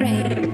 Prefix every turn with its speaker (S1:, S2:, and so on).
S1: Raid.